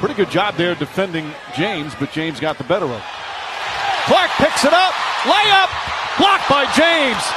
Pretty good job there defending James, but James got the better of it. Clark picks it up. Layup. Blocked by James.